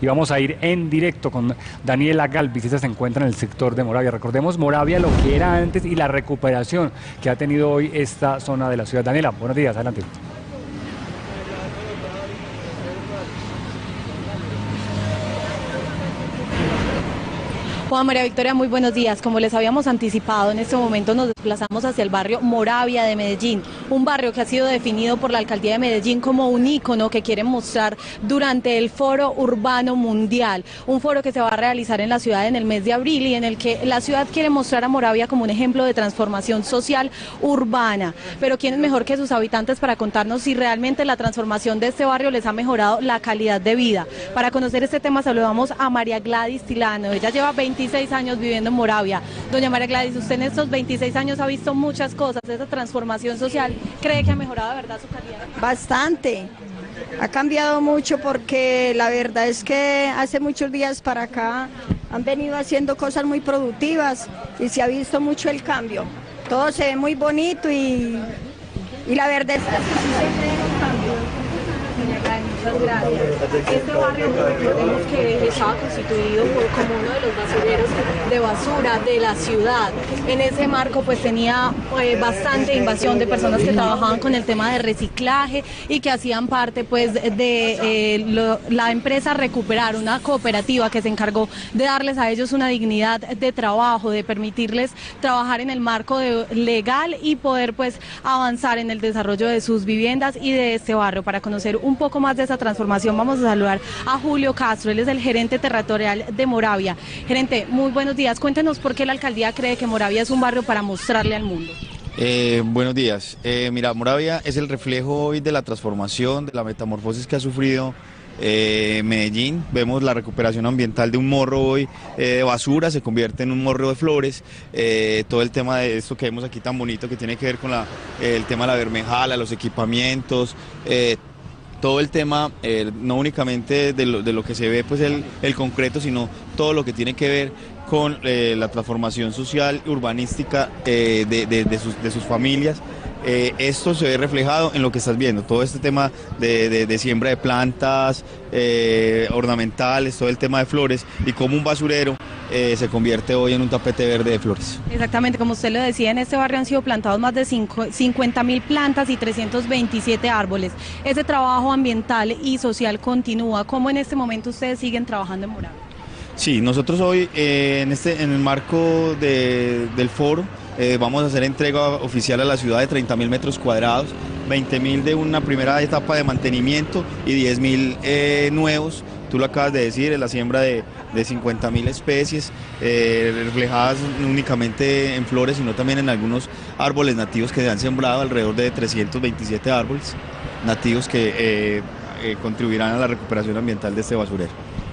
y vamos a ir en directo con Daniela Galvis. Ella se encuentra en el sector de Moravia. Recordemos Moravia lo que era antes y la recuperación que ha tenido hoy esta zona de la ciudad. Daniela, buenos días, adelante. Juan María Victoria, muy buenos días. Como les habíamos anticipado, en este momento nos desplazamos hacia el barrio Moravia de Medellín, un barrio que ha sido definido por la alcaldía de Medellín como un ícono que quieren mostrar durante el Foro Urbano Mundial, un foro que se va a realizar en la ciudad en el mes de abril y en el que la ciudad quiere mostrar a Moravia como un ejemplo de transformación social urbana. Pero ¿quién es mejor que sus habitantes para contarnos si realmente la transformación de este barrio les ha mejorado la calidad de vida? Para conocer este tema saludamos a María Gladys Tilano. Ella lleva 20 26 años viviendo en Moravia. Doña María Gladys, usted en estos 26 años ha visto muchas cosas, esa transformación social, ¿cree que ha mejorado verdad su calidad? Bastante. Ha cambiado mucho porque la verdad es que hace muchos días para acá han venido haciendo cosas muy productivas y se ha visto mucho el cambio. Todo se ve muy bonito y, y la verdad es que sí se ve un cambio. Gracias. Este barrio, recordemos que estaba constituido como uno de los basureros de basura de la ciudad. En ese marco pues tenía eh, bastante invasión de personas que trabajaban con el tema de reciclaje y que hacían parte pues de eh, la empresa Recuperar, una cooperativa que se encargó de darles a ellos una dignidad de trabajo, de permitirles trabajar en el marco legal y poder pues avanzar en el desarrollo de sus viviendas y de este barrio. Para conocer un poco más de esa transformación vamos a saludar a Julio Castro, él es el gerente territorial de Moravia. Gerente, muy buenos días. Cuéntenos por qué la alcaldía cree que Moravia es un barrio para mostrarle al mundo. Eh, buenos días. Eh, mira, Moravia es el reflejo hoy de la transformación, de la metamorfosis que ha sufrido eh, Medellín. Vemos la recuperación ambiental de un morro hoy de basura, se convierte en un morro de flores. todo el tema de esto que vemos aquí tan bonito que tiene que ver con el tema de la bermejala, los equipamientos todo el tema, eh, no únicamente de lo, que se ve pues el, concreto, sino todo lo que tiene que ver con eh, la transformación social urbanística eh, de, sus, familias. esto se ve reflejado en lo que estás viendo, todo este tema de, siembra de plantas ornamentales, todo el tema de flores y como un basurero eh, se convierte hoy en un tapete verde de flores. Exactamente, como usted lo decía, en este barrio han sido plantados más de 50 mil plantas y 327 árboles. Ese trabajo ambiental y social continúa. ¿Cómo en este momento ustedes siguen trabajando en Moravia? Sí, nosotros hoy eh, en, este, en el marco del foro eh, vamos a hacer entrega oficial a la ciudad de 30 mil metros cuadrados, 20 mil de una primera etapa de mantenimiento y 10 mil nuevos tú lo acabas de decir, es la siembra de, de 50 mil especies, eh, reflejadas únicamente en flores, sino también en algunos árboles nativos que se han sembrado, alrededor de 327 árboles nativos que eh, eh, contribuirán a la recuperación ambiental de este basurero.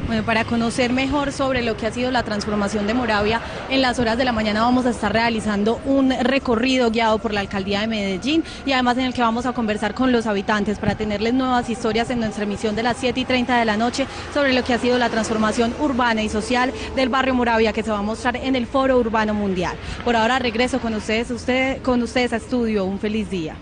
Bueno, para conocer mejor sobre lo que ha sido la transformación de Moravia, en las horas de la mañana vamos a estar realizando un recorrido guiado por la alcaldía de Medellín y además en el que vamos a conversar con los habitantes para tenerles nuevas historias en nuestra emisión de las 7 y 30 de la noche sobre lo que ha sido la transformación urbana y social del barrio Moravia que se va a mostrar en el Foro Urbano Mundial. Por ahora regreso con ustedes, usted, con ustedes a estudio. Un feliz día.